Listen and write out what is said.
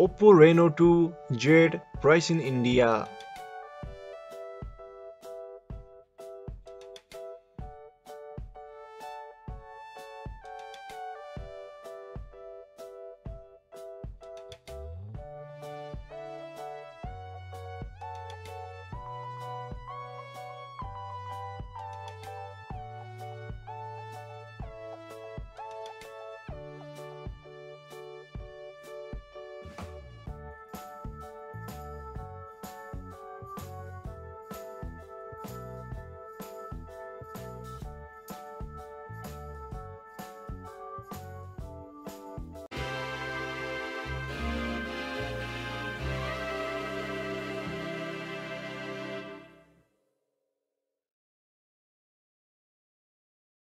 Oppo Reno 2 Jade price in India.